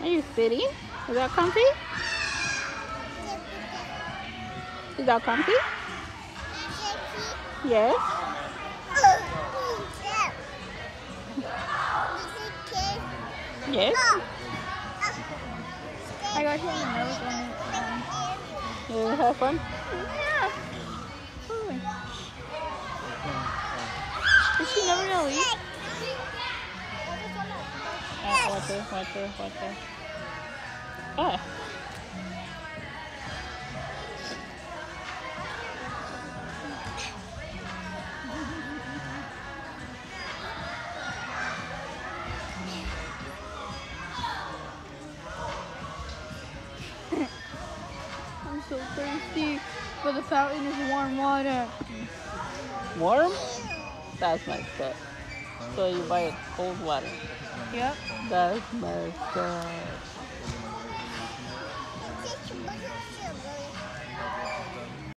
Are you sitting? Is that comfy? Is that comfy? Yes. Yes. I got the nose when it. You have fun? Yeah. Totally. Is she never gonna leave? Oh, watch her, watch her. Ah. I'm so thirsty, but the fountain is warm water. Warm? That's messed up. So you buy cold water. Yep. That's messed up.